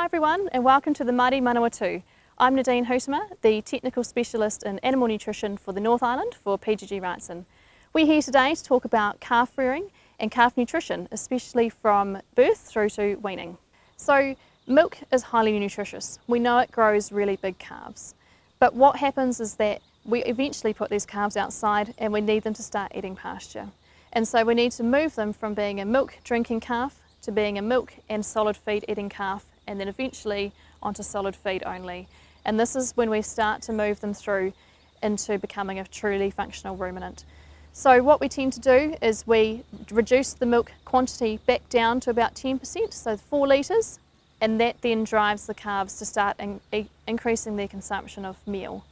Hi everyone and welcome to the Māori Manawatu. I'm Nadine Huitema, the Technical Specialist in Animal Nutrition for the North Island for PGG Wrightson. We're here today to talk about calf rearing and calf nutrition, especially from birth through to weaning. So milk is highly nutritious. We know it grows really big calves. But what happens is that we eventually put these calves outside and we need them to start eating pasture. And so we need to move them from being a milk drinking calf to being a milk and solid feed eating calf and then eventually onto solid feed only. And this is when we start to move them through into becoming a truly functional ruminant. So what we tend to do is we reduce the milk quantity back down to about 10%, so 4 litres, and that then drives the calves to start in, increasing their consumption of meal.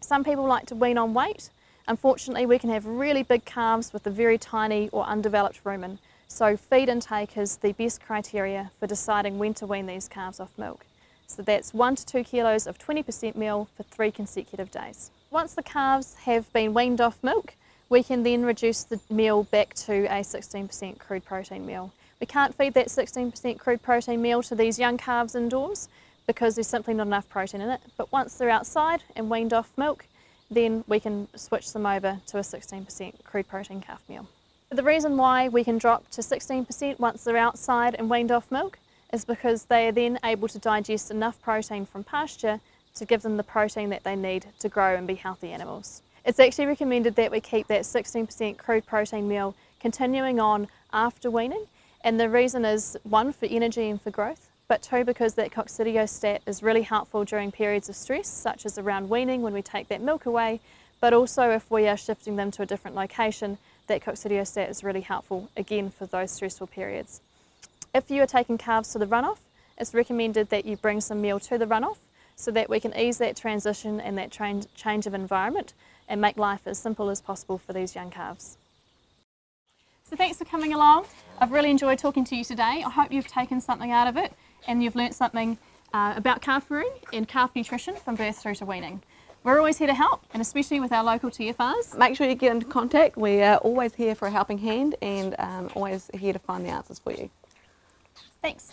Some people like to wean on weight. Unfortunately, we can have really big calves with a very tiny or undeveloped rumen. So feed intake is the best criteria for deciding when to wean these calves off milk. So that's one to two kilos of 20% meal for three consecutive days. Once the calves have been weaned off milk, we can then reduce the meal back to a 16% crude protein meal. We can't feed that 16% crude protein meal to these young calves indoors because there's simply not enough protein in it. But once they're outside and weaned off milk, then we can switch them over to a 16% crude protein calf meal. The reason why we can drop to 16% once they're outside and weaned off milk is because they are then able to digest enough protein from pasture to give them the protein that they need to grow and be healthy animals. It's actually recommended that we keep that 16% crude protein meal continuing on after weaning and the reason is one for energy and for growth but two because that coccidiostat is really helpful during periods of stress such as around weaning when we take that milk away but also if we are shifting them to a different location that coccidiostat is really helpful again for those stressful periods. If you are taking calves to the runoff, it's recommended that you bring some meal to the runoff so that we can ease that transition and that change of environment and make life as simple as possible for these young calves. So thanks for coming along. I've really enjoyed talking to you today. I hope you've taken something out of it and you've learnt something uh, about calf rearing and calf nutrition from birth through to weaning. We're always here to help, and especially with our local TFRs. Make sure you get into contact. We are always here for a helping hand and um, always here to find the answers for you. Thanks.